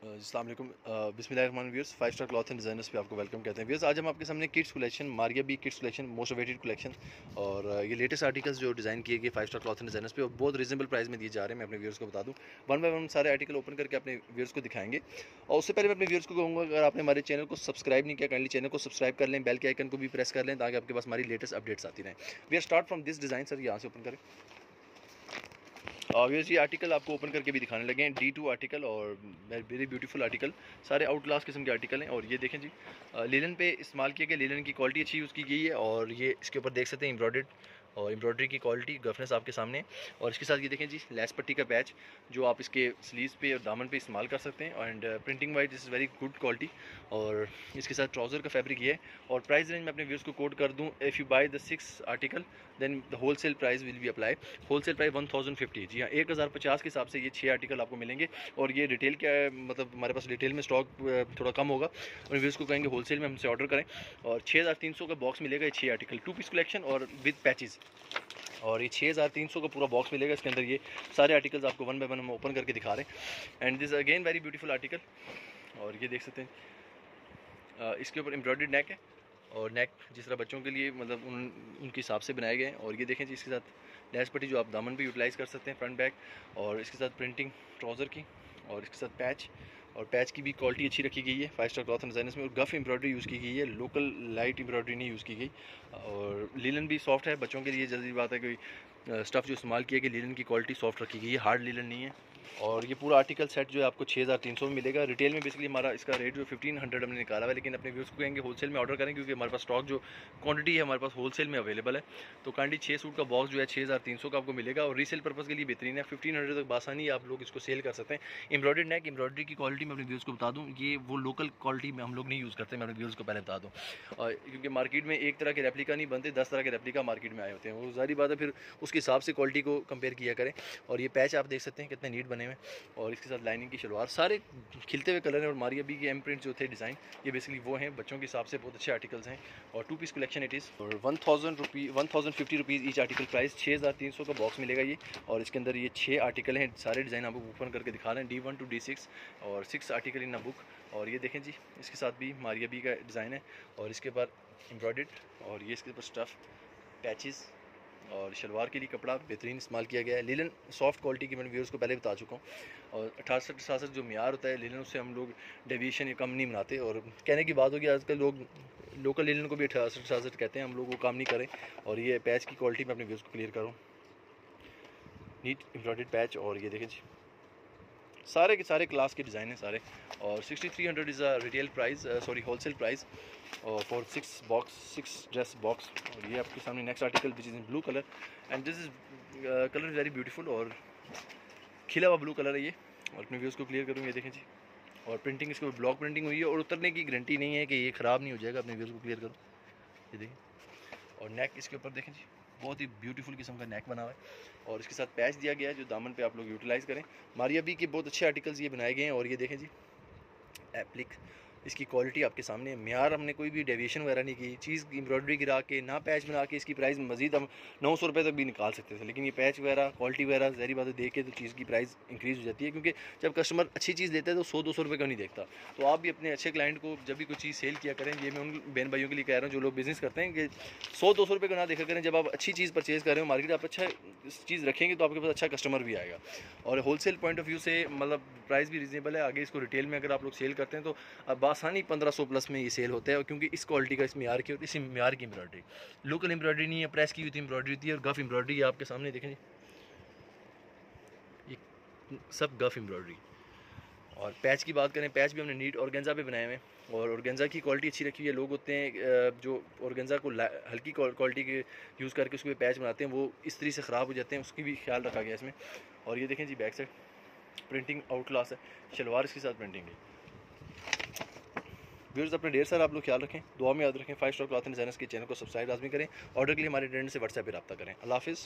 Allam Bismillah viewers five star cloth and designers पे आपको welcome कहते हैं। व्यूर्स आज हम आपके सामने kids collection Maria B kids collection most waited collection और ये लेटेस्ट आर्टिकल्स जो डिज़ाइन किए गए five star cloth and designers पे, और बहुत रीजनेबल प्राइस में दिए जा रहे हैं। मैं अपने व्यूर्स को बता दूँ। वन बाय वन सारे आर्टिकल ओपन करके अपने व्यूर्स को दिखाएँगे। और उससे पहले मैं अपने व्यूर्स को कहूँगा, अगर आपने हमारे चैनल को सब्सक्राइब नहीं किया काइंडली चैनल को सब्सक्राइब कर लें बेल के आइकन को भी प्रेस कर लें, ताकि आपके पास हमारी लेटेस्ट अपडेट्स आती रहें। We are start from this design sir यहाँ से ओपन करें। ऑब्वियस ये आर्टिकल आपको ओपन करके भी दिखाने लगे हैं डी टू आर्टिकल और वेरी ब्यूटीफुल आर्टिकल सारे आउट क्लास किस्म के आर्टिकल हैं और ये देखें जी लेलन पे इस्तेमाल किया गया लेलन की क्वालिटी अच्छी यूज़ की गई है और ये इसके ऊपर देख सकते हैं एम्ब्रॉयड और एम्ब्रॉयडरी की क्वालिटी गफनेस आपके सामने और इसके साथ ये देखें जी लेस पट्टी का पैच जो आप इसके स्लीव पे और दामन पे इस्तेमाल कर सकते हैं। And printing wise is very good quality और इसके साथ ट्राउज़र का फैब्रिक ये और प्राइस रेंज मैं अपने व्यूज़ को कोड कर दूँ if you buy the six article then the whole sale price will be apply whole sale price one thousand fifty जी हाँ एक हज़ार पचास के हिसाब से ये छः आर्टिकल आपको मिलेंगे। और ये रिटेल क्या मतलब हमारे पास रिटेल में स्टॉक थोड़ा कम होगा। और व्यूज़ को कहेंगे होल सेल में हमसे ऑर्डर करें। और छः हज़ार तीन सौ का बॉक्स मिलेगा ये छः आर्टिकल टू पीस कलेक्शन और विद पैचेज़ और ये छः हज़ार तीन सौ का पूरा बॉक्स मिलेगा इसके अंदर। ये सारे आर्टिकल्स आपको वन बाय वन हम ओपन करके दिखा रहे हैं। And this again very beautiful article और ये देख सकते हैं। इसके ऊपर एम्ब्रॉयड नेक है। और नेक जिस तरह बच्चों के लिए मतलब उन, उनके हिसाब से बनाए गए हैं। और ये देखें जी, इसके साथ लैस पट्टी जो आप दामन भी यूटिलाइज़ कर सकते हैं फ्रंट बैक और इसके साथ प्रिंटिंग ट्राउज़र की। और इसके साथ पैच और पैच की भी क्वालिटी अच्छी रखी गई है फाइव स्टार क्लॉथ डिज़ाइन इसमें और गफ़ एम्ब्रॉयडरी यूज़ की गई है लोकल लाइट एम्ब्रॉयडरी नहीं यूज़ की गई। और लीलन भी सॉफ्ट है, बच्चों के लिए जल्दी बात है कि स्टफ़ जो इस्तेमाल किया कि लीलन की क्वालिटी सॉफ्ट रखी गई है हार्ड लीलन नहीं है। और ये पूरा आर्टिकल सेट जो है आपको छः हज़ार तीन सौ में मिलेगा। रिटेल में बेसिकली हमारा इसका रेट जो फिफ्टीन हंड्रेड हमने निकाला है, लेकिन अपने व्यूज़ को कहेंगे होलसेल में ऑर्डर करें, क्योंकि हमारे पास स्टॉक जो क्वांटिटी है, हमारे पास होलसेल में अवेलेबल है। तो कांडी छः सूट का बॉक्स जो है छः हज़ार तीन सौ का आपको मिलेगा और रीसेल पर्पज़ के लिए बेहतरीन है। फिफ्टीन हंड्रेड तक बासानी आप लोग इसको सेल कर सकते हैं। एम्ब्रॉयड नेक एम्ब्रॉयडरी की क्वालिटी में अपने व्यूज़ को बता दूँ, ये वो लोकल क्वालिटी में हम लोग नहीं यूज़ करते, मैं अपने व्यूज़ को पहले बता दूँ। क्योंकि मार्केट में एक तरह के रेप्लिका नहीं बनते, दस तरह के रेप्लिका मार्केट में आए होते हैं। वो सारी बात है, फिर उसके हिसाब से क्वालिटी को कंपेयर किया करें। और ये पैच आप देख सकते हैं कितने नीट बने हुए और इसके साथ लाइनिंग की शलवार, सारे खिलते हुए कलर हैं और मारिया बी के एम प्रिंट जो थे डिज़ाइन ये बेसिकली वो हैं। बच्चों के हिसाब से बहुत अच्छे आर्टिकल्स हैं और two piece collection it is और one thousand rupee one thousand fifty rupees each article price छः हज़ार तीन सौ का बॉक्स मिलेगा ये। और इसके अंदर ये छः आर्टिकल हैं, सारे डिज़ाइन आपको ओपन करके दिखा रहे हैं। D one two D six और six article in a book और ये देखें जी, इसके साथ भी मारिया बी का डिज़ाइन है। और इसके बाद एम्ब्रॉयड और ये इसके ऊपर स्टफ़ पैचेज़ और शलवार के लिए कपड़ा बेहतरीन इस्तेमाल किया गया है। लीलन सॉफ्ट क्वालिटी की मैंने व्यूज़ को पहले बता चुका हूँ। और अठासठ सासठ जो मैार होता है, लीलन उससे हम लोग डेविएशन या कम नहीं बनाते और कहने की बात होगी, आजकल लोग लोकल लीलन को भी अठासठ सासठ कहते हैं, हम लोग वो काम नहीं करें। और ये पैच की क्वालिटी में अपने व्यूज़ को क्लियर करूँ नीट एम्ब्रॉयड पैच और ये देखें जी। सारे के सारे क्लास के डिज़ाइन हैं सारे। और sixty three hundred is a retail price sorry wholesale price और for six box six dress box और ये आपके सामने next article which is in blue colour and this is colour is very beautiful और खिला हुआ ब्लू कलर है ये। और अपने व्यूज़ को क्लियर करूँ, ये देखें जी। और प्रिंटिंग इसके ब्लॉक प्रिंटिंग हुई है और उतरने की गारंटी नहीं है कि ये ख़राब नहीं हो जाएगा, अपने व्यूज़ को क्लियर करूँ। ये देखिए और नेक इसके ऊपर देखें जी। बहुत ही ब्यूटीफुल किस्म का नेक बना हुआ है और इसके साथ पैच दिया गया है जो दामन पे आप लोग यूटिलाइज़ करें। मारिया बी के बहुत अच्छे आर्टिकल्स ये बनाए गए हैं और ये देखें जी। एप्लिक इसकी क्वालिटी आपके सामने म्यार हमने कोई भी डेविएशन वगैरह नहीं की। चीज़ एम्ब्रॉयडरी गिरा के, ना पैच बना के इसकी प्राइस मजीद हम नौ सौ रुपये तक भी निकाल सकते थे। लेकिन ये पैच वगैरह क्वालिटी वगैरह, जहरी बात देख के तो चीज़ की प्राइस इंक्रीज़ हो जाती है। क्योंकि जब कस्टमर अच्छी चीज़ लेता है तो सौ, दो सौ रुपये का नहीं देखता? तो आप भी अपने अच्छे क्लाइंट को जब भी कोई चीज़ सेल किया करें, ये मैं उन बहन भाइयों के लिए कह रहा हूँ जो लोग बिज़नेस करते हैं कि सौ, दो सौ रुपये का ना देखा करें। जब आप अच्छी चीज़ परचेज़ कर रहे हो मार्केट आप अच्छा चीज़ रखेंगे तो आपके पास अच्छा कस्टमर भी आएगा। और होलसेल पॉइंट ऑफ़ व्यू से मतलब प्राइस भी रिजनेबल है। आगे इसको रिटेल में अगर आप लोग सेल करते हैं तो अब आसानी पंद्रह सौ प्लस में ये सेल होता है क्योंकि इस क्वालिटी का इस म्यार की और इस म्यार की एम्ब्रॉयडरी। लोकल एम्ब्रॉयडरी नहीं है प्रेस की हुई थी एम्ब्रॉयडरी होती है और गफ़ एम्ब्रॉयडरी आपके सामने देखें ये सब गफ़ एम्ब्रॉयडरी। और पैच की बात करें पैच भी हमने नीट ऑर्गेंजा पे बनाए हुए हैं और ऑर्गेंजा की क्वालिटी अच्छी रखी हुई है। लोग होते हैं जो ऑर्गेंजा को हल्की क्वालिटी के यूज़ करके उसको पैच बनाते हैं, वो इस तरीके से ख़राब हो जाते हैं, उसकी भी ख्याल रखा गया इसमें। और ये देखें जी back side printing out class है, शलवार इसके साथ प्रिंटिंग है। व्यूर्स अपने डेढ़ सारा आप लोग ख्याल रखें, दुआ में याद रखें फाइव स्टार क्लॉथ जैनस के चैनल को सब्सक्राइब लाजमी करें ऑर्डर के लिए हमारे ट्रेंड से व्हाट्सएप पर रब्ता करें। अल्लाह